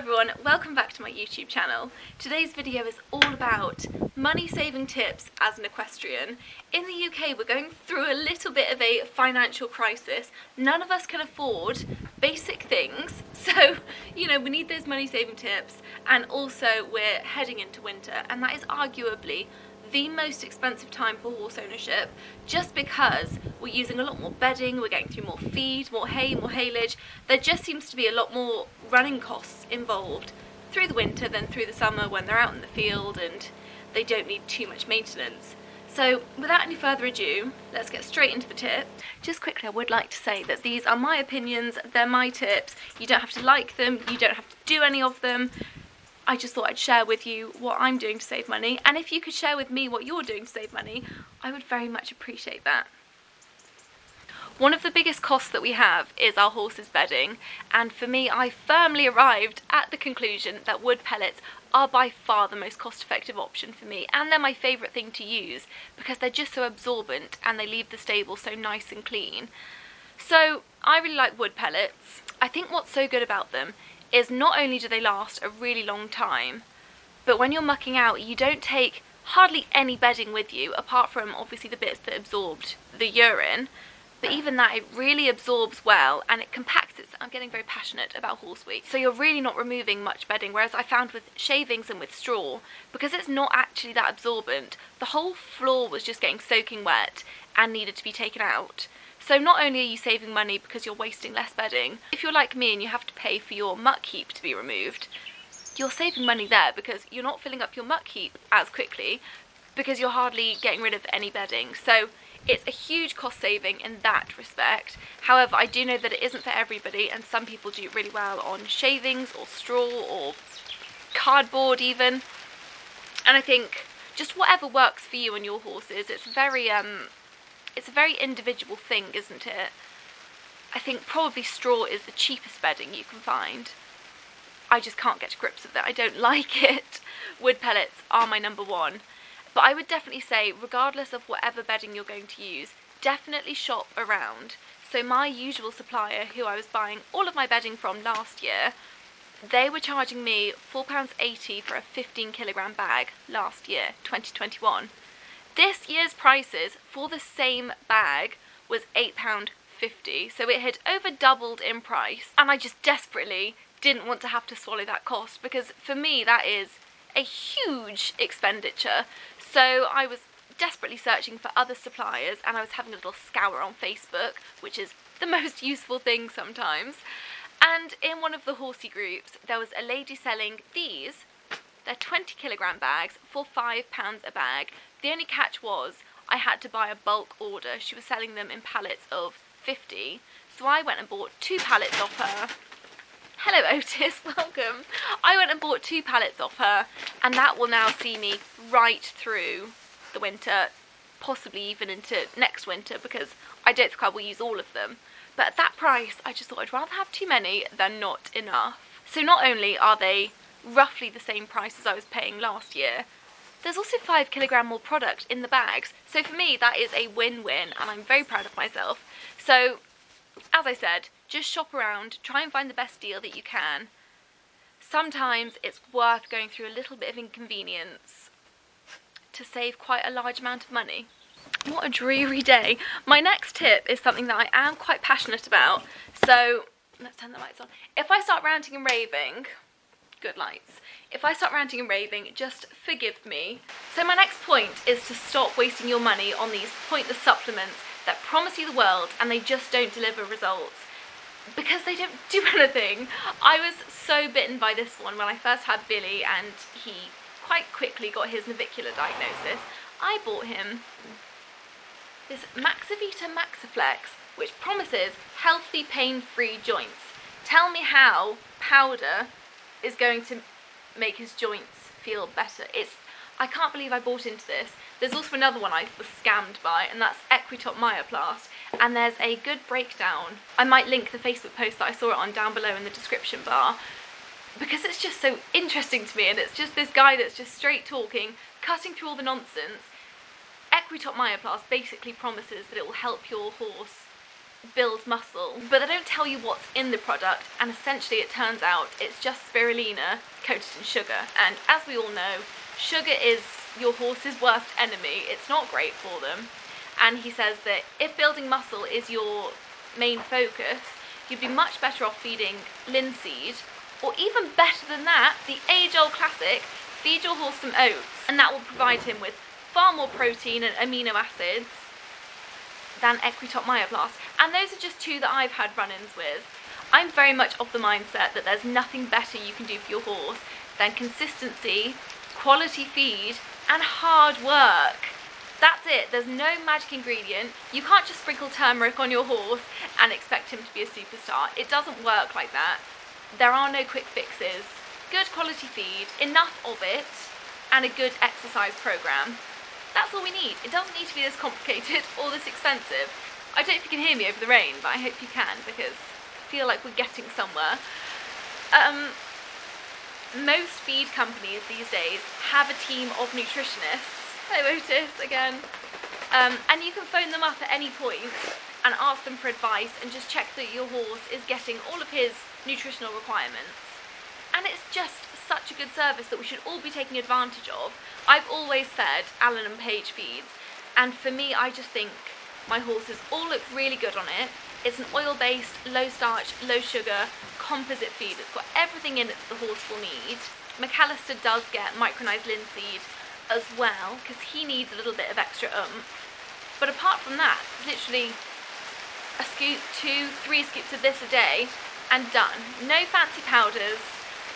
everyone, welcome back to my YouTube channel. Today's video is all about money saving tips as an equestrian. In the UK we're going through a little bit of a financial crisis. None of us can afford basic things so you know we need those money saving tips and also we're heading into winter and that is arguably the most expensive time for horse ownership just because we're using a lot more bedding, we're getting through more feed, more hay, more haylage. There just seems to be a lot more running costs involved through the winter than through the summer when they're out in the field and they don't need too much maintenance. So without any further ado, let's get straight into the tip. Just quickly, I would like to say that these are my opinions, they're my tips. You don't have to like them, you don't have to do any of them. I just thought I'd share with you what I'm doing to save money and if you could share with me what you're doing to save money I would very much appreciate that. One of the biggest costs that we have is our horse's bedding and for me I firmly arrived at the conclusion that wood pellets are by far the most cost effective option for me and they're my favourite thing to use because they're just so absorbent and they leave the stable so nice and clean. So I really like wood pellets. I think what's so good about them is not only do they last a really long time, but when you're mucking out, you don't take hardly any bedding with you, apart from obviously the bits that absorbed the urine. But even that, it really absorbs well and it compacts it. I'm getting very passionate about horse weight. So you're really not removing much bedding, whereas I found with shavings and with straw, because it's not actually that absorbent, the whole floor was just getting soaking wet and needed to be taken out. So not only are you saving money because you're wasting less bedding, if you're like me and you have to pay for your muck heap to be removed, you're saving money there because you're not filling up your muck heap as quickly because you're hardly getting rid of any bedding. So it's a huge cost saving in that respect. However, I do know that it isn't for everybody and some people do really well on shavings or straw or cardboard even. And I think just whatever works for you and your horses, it's very um, it's a very individual thing, isn't it? I think probably straw is the cheapest bedding you can find. I just can't get to grips with it. I don't like it. Wood pellets are my number one. But I would definitely say, regardless of whatever bedding you're going to use, definitely shop around. So my usual supplier, who I was buying all of my bedding from last year, they were charging me £4.80 for a 15 kilogram bag last year, 2021. This year's prices for the same bag was £8.50, so it had over doubled in price, and I just desperately didn't want to have to swallow that cost because for me that is a huge expenditure. So I was desperately searching for other suppliers and I was having a little scour on Facebook, which is the most useful thing sometimes. And in one of the horsey groups, there was a lady selling these they're 20 kilogram bags for £5 a bag. The only catch was I had to buy a bulk order. She was selling them in pallets of 50. So I went and bought two pallets off her. Hello Otis, welcome. I went and bought two pallets off her and that will now see me right through the winter, possibly even into next winter because I don't think I will use all of them. But at that price, I just thought I'd rather have too many than not enough. So not only are they roughly the same price as I was paying last year. There's also 5 kilogram more product in the bags, so for me that is a win-win and I'm very proud of myself. So, as I said, just shop around, try and find the best deal that you can. Sometimes it's worth going through a little bit of inconvenience to save quite a large amount of money. What a dreary day. My next tip is something that I am quite passionate about, so let's turn the lights on. If I start ranting and raving, good lights. If I start ranting and raving, just forgive me. So my next point is to stop wasting your money on these pointless supplements that promise you the world and they just don't deliver results because they don't do anything. I was so bitten by this one when I first had Billy and he quite quickly got his navicular diagnosis. I bought him this Maxavita Maxaflex which promises healthy pain-free joints. Tell me how powder is going to make his joints feel better. It's I can't believe I bought into this. There's also another one I was scammed by, and that's Equitop Myoplast. And there's a good breakdown. I might link the Facebook post that I saw it on down below in the description bar, because it's just so interesting to me, and it's just this guy that's just straight talking, cutting through all the nonsense. Equitop Myoplast basically promises that it will help your horse build muscle, but they don't tell you what's in the product, and essentially it turns out it's just spirulina coated in sugar. And as we all know, sugar is your horse's worst enemy. It's not great for them. And he says that if building muscle is your main focus, you'd be much better off feeding linseed, or even better than that, the age-old classic, feed your horse some oats, and that will provide him with far more protein and amino acids than Equitop Myoplast. And those are just two that I've had run-ins with. I'm very much of the mindset that there's nothing better you can do for your horse than consistency, quality feed, and hard work. That's it, there's no magic ingredient. You can't just sprinkle turmeric on your horse and expect him to be a superstar. It doesn't work like that. There are no quick fixes. Good quality feed, enough of it, and a good exercise program. That's all we need. It doesn't need to be this complicated or this expensive. I don't know if you can hear me over the rain, but I hope you can because I feel like we're getting somewhere. Um, most feed companies these days have a team of nutritionists. Hi Otis again. Um, and you can phone them up at any point and ask them for advice and just check that your horse is getting all of his nutritional requirements. And it's just such a good service that we should all be taking advantage of. I've always fed Allen and Page feeds and for me I just think my horses all look really good on it. It's an oil-based, low starch, low sugar, composite feed. It's got everything in it that the horse will need. McAlester does get micronized linseed as well because he needs a little bit of extra oomph. But apart from that, it's literally a scoop, two, three scoops of this a day and done. No fancy powders,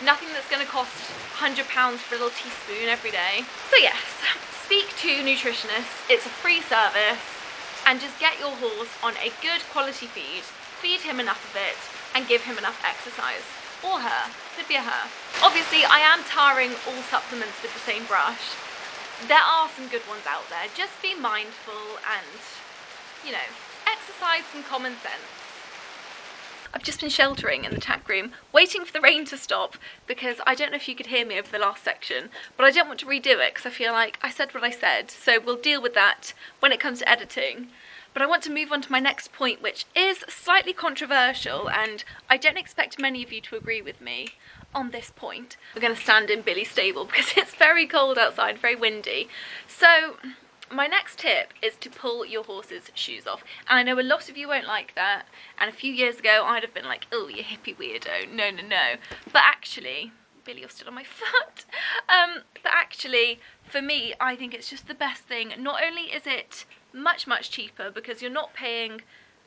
Nothing that's going to cost £100 for a little teaspoon every day. So yes, speak to nutritionists. It's a free service. And just get your horse on a good quality feed. Feed him enough of it and give him enough exercise. Or her. Could be a her. Obviously, I am tarring all supplements with the same brush. There are some good ones out there. Just be mindful and, you know, exercise some common sense. I've just been sheltering in the tack room, waiting for the rain to stop because I don't know if you could hear me over the last section, but I don't want to redo it because I feel like I said what I said, so we'll deal with that when it comes to editing. But I want to move on to my next point, which is slightly controversial, and I don't expect many of you to agree with me on this point. We're going to stand in Billy's stable because it's very cold outside, very windy. So my next tip is to pull your horse's shoes off. And I know a lot of you won't like that. And a few years ago, I'd have been like, oh, you hippie weirdo. No, no, no. But actually, Billy, you're still on my foot. Um, but actually, for me, I think it's just the best thing. Not only is it much, much cheaper because you're not paying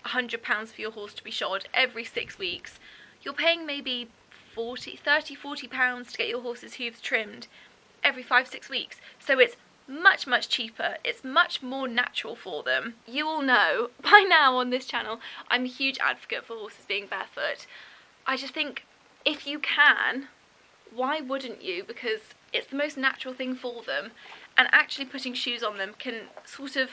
a £100 for your horse to be shod every six weeks. You're paying maybe 40, 30, 40 pounds to get your horse's hooves trimmed every five, six weeks. So it's much, much cheaper. It's much more natural for them. You all know by now on this channel, I'm a huge advocate for horses being barefoot. I just think if you can, why wouldn't you? Because it's the most natural thing for them. And actually putting shoes on them can sort of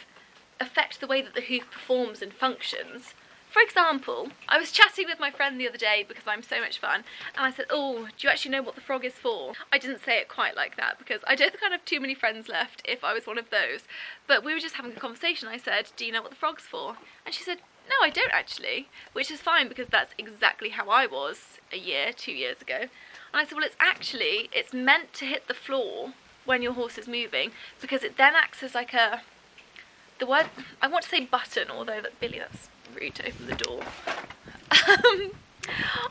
affect the way that the hoof performs and functions. For example, I was chatting with my friend the other day because I'm so much fun and I said, oh, do you actually know what the frog is for? I didn't say it quite like that because I don't think I'd have too many friends left if I was one of those. But we were just having a conversation. I said, do you know what the frog's for? And she said, no, I don't actually, which is fine because that's exactly how I was a year, two years ago. And I said, well, it's actually, it's meant to hit the floor when your horse is moving because it then acts as like a, the word, I want to say button, although that Billy, that's rude to open the door. Um,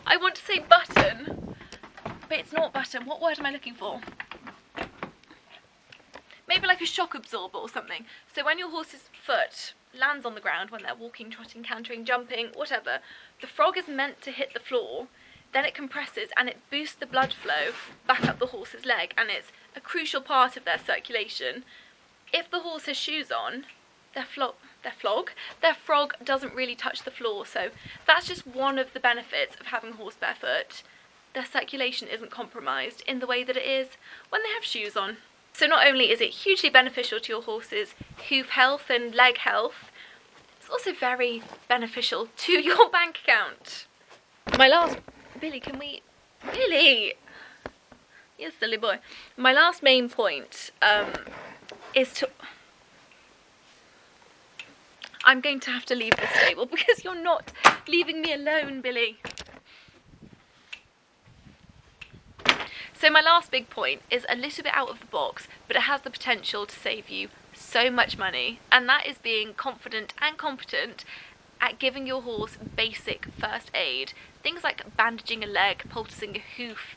I want to say button, but it's not button. What word am I looking for? Maybe like a shock absorber or something. So when your horse's foot lands on the ground, when they're walking, trotting, cantering, jumping, whatever, the frog is meant to hit the floor, then it compresses and it boosts the blood flow back up the horse's leg and it's a crucial part of their circulation. If the horse has shoes on, their flop their flog, their frog doesn't really touch the floor. So that's just one of the benefits of having a horse barefoot. Their circulation isn't compromised in the way that it is when they have shoes on. So not only is it hugely beneficial to your horse's hoof health and leg health, it's also very beneficial to your bank account. My last... Billy, can we... Billy! Yes, silly boy. My last main point um, is to... I'm going to have to leave the stable because you're not leaving me alone, Billy. So my last big point is a little bit out of the box, but it has the potential to save you so much money, and that is being confident and competent at giving your horse basic first aid. Things like bandaging a leg, poulticing a hoof,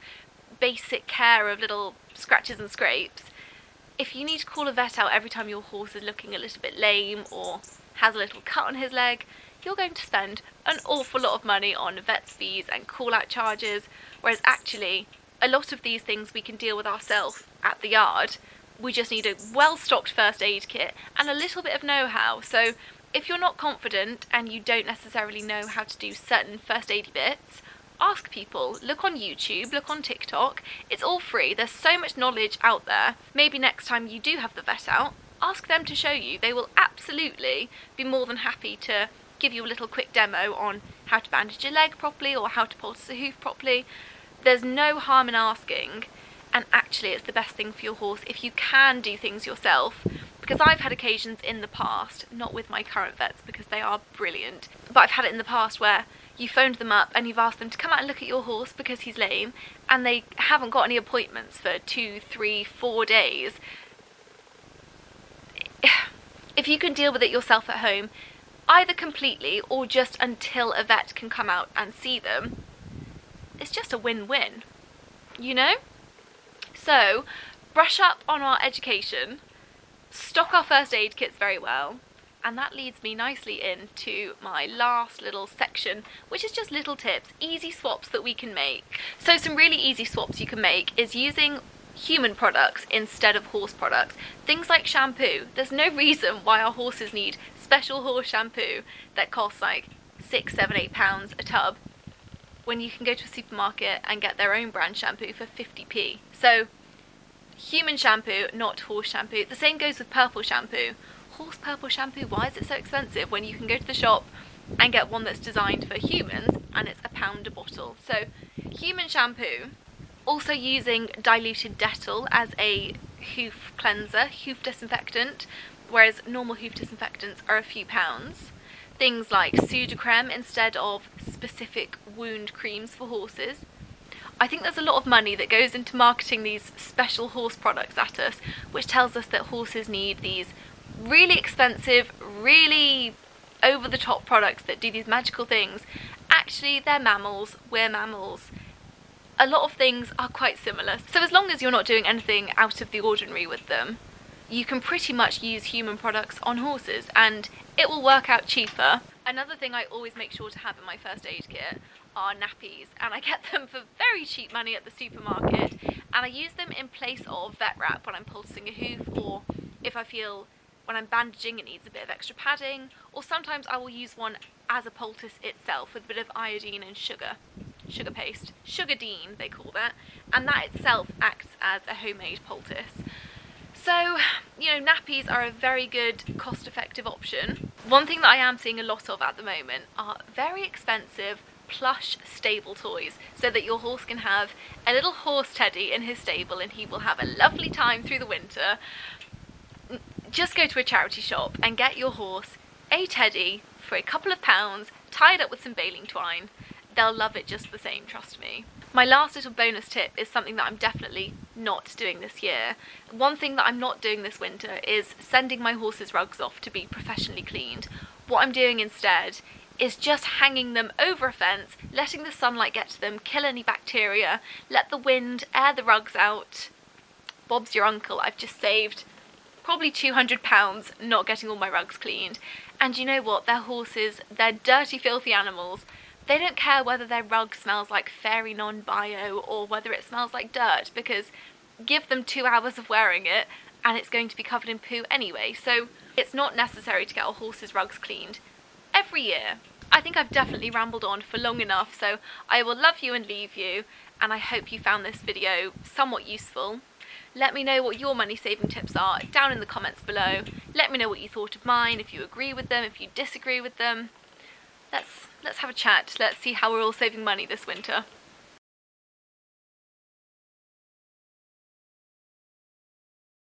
basic care of little scratches and scrapes. If you need to call a vet out every time your horse is looking a little bit lame or has a little cut on his leg, you're going to spend an awful lot of money on vet's fees and call out charges, whereas actually a lot of these things we can deal with ourselves at the yard. We just need a well-stocked first aid kit and a little bit of know-how. So if you're not confident and you don't necessarily know how to do certain first aid bits, ask people, look on YouTube, look on TikTok, it's all free, there's so much knowledge out there. Maybe next time you do have the vet out, ask them to show you. They will absolutely be more than happy to give you a little quick demo on how to bandage your leg properly or how to poultice a hoof properly there's no harm in asking and actually it's the best thing for your horse if you can do things yourself because I've had occasions in the past, not with my current vets because they are brilliant, but I've had it in the past where you phoned them up and you've asked them to come out and look at your horse because he's lame and they haven't got any appointments for two, three, four days. If you can deal with it yourself at home, either completely or just until a vet can come out and see them, it's just a win-win, you know? So, brush up on our education, stock our first aid kits very well, and that leads me nicely into my last little section, which is just little tips, easy swaps that we can make. So some really easy swaps you can make is using human products instead of horse products. Things like shampoo. There's no reason why our horses need special horse shampoo that costs like six, seven, eight pounds a tub when you can go to a supermarket and get their own brand shampoo for 50p. So human shampoo, not horse shampoo. The same goes with purple shampoo. Horse purple shampoo, why is it so expensive when you can go to the shop and get one that's designed for humans and it's a pound a bottle. So human shampoo, also using diluted Dettol as a hoof cleanser, hoof disinfectant, whereas normal hoof disinfectants are a few pounds things like Sudocrem instead of specific wound creams for horses. I think there's a lot of money that goes into marketing these special horse products at us, which tells us that horses need these really expensive, really over the top products that do these magical things. Actually, they're mammals, we're mammals. A lot of things are quite similar. So as long as you're not doing anything out of the ordinary with them, you can pretty much use human products on horses and it will work out cheaper. Another thing I always make sure to have in my first aid kit are nappies and I get them for very cheap money at the supermarket and I use them in place of vet wrap when I'm pulsing a hoof or if I feel when I'm bandaging it needs a bit of extra padding or sometimes I will use one as a poultice itself with a bit of iodine and sugar sugar paste, sugardine they call that and that itself acts as a homemade poultice so, you know, nappies are a very good cost-effective option. One thing that I am seeing a lot of at the moment are very expensive plush stable toys so that your horse can have a little horse teddy in his stable and he will have a lovely time through the winter. Just go to a charity shop and get your horse a teddy for a couple of pounds tied up with some baling twine. They'll love it just the same, trust me. My last little bonus tip is something that I'm definitely not doing this year. One thing that I'm not doing this winter is sending my horse's rugs off to be professionally cleaned. What I'm doing instead is just hanging them over a fence, letting the sunlight get to them, kill any bacteria, let the wind air the rugs out. Bob's your uncle, I've just saved probably £200 not getting all my rugs cleaned. And you know what, they're horses, they're dirty filthy animals, they don't care whether their rug smells like fairy non-bio or whether it smells like dirt because give them two hours of wearing it and it's going to be covered in poo anyway. So it's not necessary to get a horse's rugs cleaned every year. I think I've definitely rambled on for long enough, so I will love you and leave you, and I hope you found this video somewhat useful. Let me know what your money saving tips are down in the comments below. Let me know what you thought of mine, if you agree with them, if you disagree with them let's let's have a chat. Let's see how we're all saving money this winter.